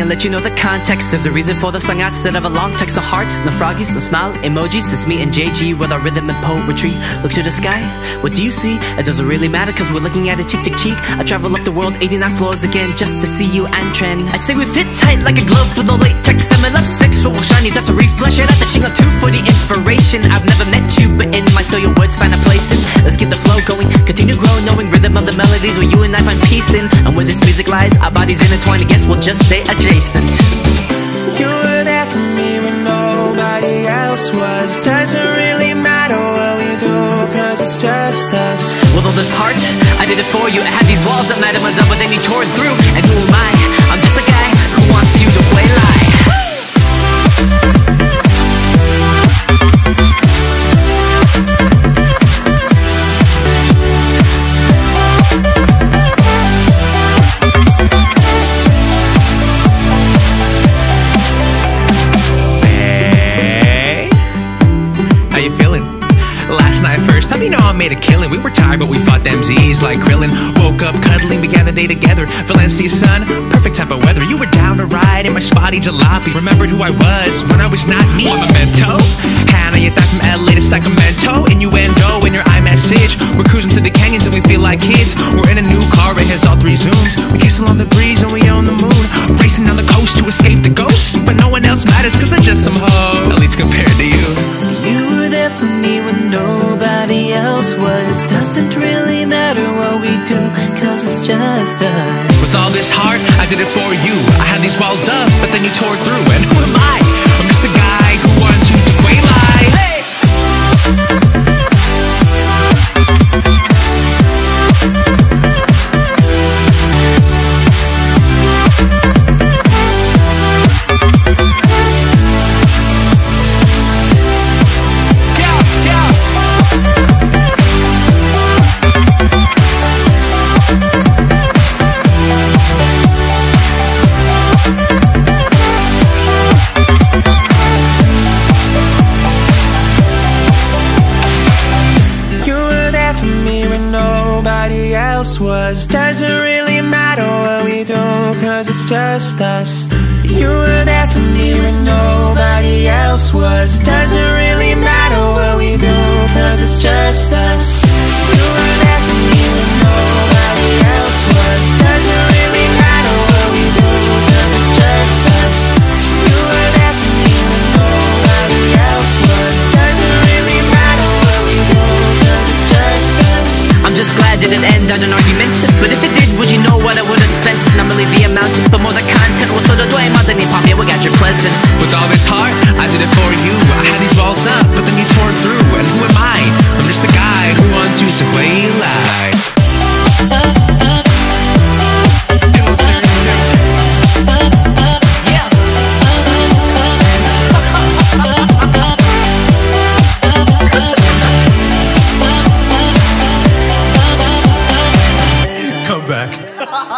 and let you know the context. There's a reason for the song instead of a long text. No hearts, no froggies, no smile emojis. It's me and JG with our rhythm and poetry. Look to the sky, what do you see? It doesn't really matter cause we're looking at it cheek to cheek. I travel up the world 89 floors again just to see you and trend. I say we fit tight like a glove with the latex. And my love sexual shiny, that's a reflex. It at the Shing02 for the inspiration. I've never met you, but in my soul your words find a place in. Let's keep the flow going, continue growing, knowing rhythm of the melodies where you and I find peace in. And where this music lies, our bodies intertwined. I guess we'll just stay adjacent. You were there for me when nobody else was Doesn't really matter what we do Cause it's just us With all this heart, I did it for you I had these walls that myself, But then you tore it through And who am I? Time, you know I made a killing. We were tired but we fought them Z's like Krillin Woke up cuddling, began the day together. Valencia sun, perfect type of weather. You were down to ride in my spotty jalopy. Remembered who I was when I was not me. I'm a memento Hannah, you thought from LA to Sacramento. Innuendo in your iMessage. We're cruising through the canyons and we feel like kids. We're in a new car, it has all three zooms. We kiss along the breeze and we for me when nobody else was Doesn't really matter what we do Cause it's just us With all this heart, I did it for you. I had these walls up, but then you tore through. And who am I? Was Doesn't really matter what we do Cause it's just us. You were there for me when nobody else was. Doesn't really matter what we do didn't end, I don't know you mentioned But if it did, would you know what I would've spent? Not really the amount, but more the content. Was so the way my any pop, yeah, we got you pleasant. With all this heart, I did it for you. I had these walls up, but then you tore through. And who am I?